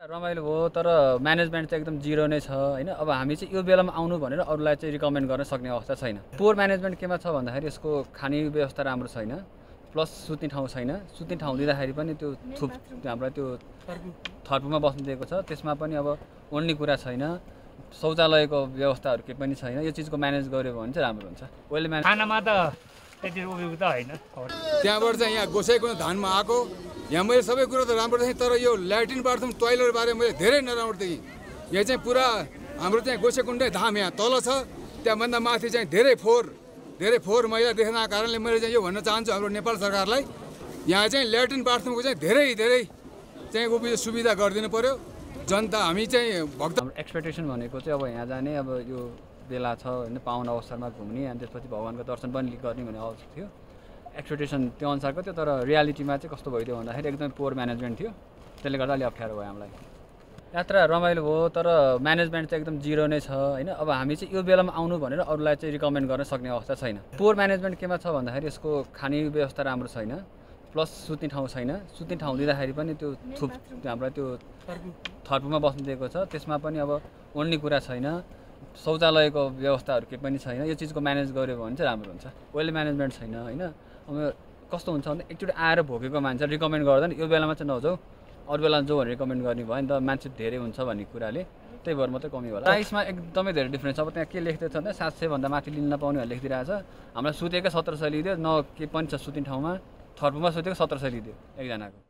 रमाइलो भयो तर म्यानेजमेन्ट चाहिँ एकदम जिरो नै छ होइन? अब हामी चाहिँ यो बेलामा आउनु भनेर अरूलाई चाहिँ रिकमेन्ड गर्न सक्ने अवस्था छैन। पोहोर म्यानेजमेन्ट केमा छ भन्दाखेरि यसको खाने व्यवस्था राम्रो छैन प्लस सुत्ने ठाउँ छैन। सुत्ने ठाउँ दिँदाखेरि पनि त्यो थुप हामीलाई त्यो थर्पुमा बस्नु दिएको छ त्यसमा पनि अब ओन्ली कुरा छैन। शौचालयको व्यवस्थाहरू केही पनि छैन। यो चिजको म्यानेज गऱ्यो भने चाहिँ राम्रो हुन्छ। वेल म्यानेज खानामा त त्यति उपयुक्त होइन। त्यहाँबाट चाहिँ यहाँ गोसाइको धानमा आएको। यहाँ मैले सबै कुरो त राम्रो देखेँ तर यो ल्याट्रिन बाथरुम टोइलेट बारे मैले धेरै नराम्रो देखेँ। यहाँ चाहिँ पुरा हाम्रो चाहिँ गोसेकुण्डै धाम यहाँ तल छ। त्यहाँभन्दा माथि चाहिँ धेरै फोहोर धेरै फोहोर मैला देख्नको कारणले मैले चाहिँ यो भन्न चाहन्छु हाम्रो नेपाल सरकारलाई। यहाँ चाहिँ ल्याट्रिन बाथरुमको चाहिँ धेरै धेरै चाहिँ उपयो सुविधा गरिदिनु पर्यो। जनता हामी चाहिँ भक्त एक्सपेक्टेसन भनेको चाहिँ अब यहाँ जाने अब यो बेला छ होइन पाहुन अवसरमा घुम्ने अनि त्यसपछि भगवान्को दर्शन पनि गर्ने भन्ने अवस्था थियो। एक्सपेक्टेसन त्यो अनुसारको थियो तर रियालिटीमा चाहिँ कस्तो भइदियो भन्दाखेरि एकदमै पोर म्यानेजमेन्ट थियो। त्यसले गर्दा अलिक अप्ठ्यारो भयो हामीलाई। यात्रा रमाइलो भयो तर म्यानेजमेन्ट चाहिँ एकदम जिरो नै छ होइन? अब हामी चाहिँ यो बेलामा आउनु भनेर अरूलाई चाहिँ रिकमेन्ड गर्न सक्ने अवस्था छैन। पोहोर म्यानेजमेन्ट केमा छ भन्दाखेरि यसको खाने व्यवस्था राम्रो छैन प्लस सुत्ने ठाउँ छैन। सुत्ने ठाउँ दिँदाखेरि पनि त्यो थुप हामीलाई त्यो थर्पुमा बस्नु दिएको छ त्यसमा पनि अब ओन्ली कुरा छैन। शौचालयको व्यवस्थाहरू केही पनि छैन। यो चिजको म्यानेज गऱ्यो भने चाहिँ राम्रो हुन्छ। वेल म्यानेजमेन्ट छैन होइन? अब कस्तो हुन्छ भने एकचोटि आएर भोगेको मान्छे रिकमेन्ड गर्दैन यो बेलामा चाहिँ नजाऊ। अरू बेला जो भनेर रिकमेन्ड गर्ने भयो नि त मान्छे धेरै हुन्छ भन्ने कुराले। त्यही भएर मात्रै कमी होला। प्राइसमा एकदमै धेरै डिफ्रेन्स अब त्यहाँ के लेख्दैछ भने सात सयभन्दा माथि लिन नपाउने भनेर लेखिदिरहेको छ। हामीलाई सुतेकै सत्र सय लिइदियो न के पनि छ सुत्ने ठाउँमा थर्पुमा सुतेको सत्र सय लिइदियो एकजनाको।